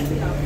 and we have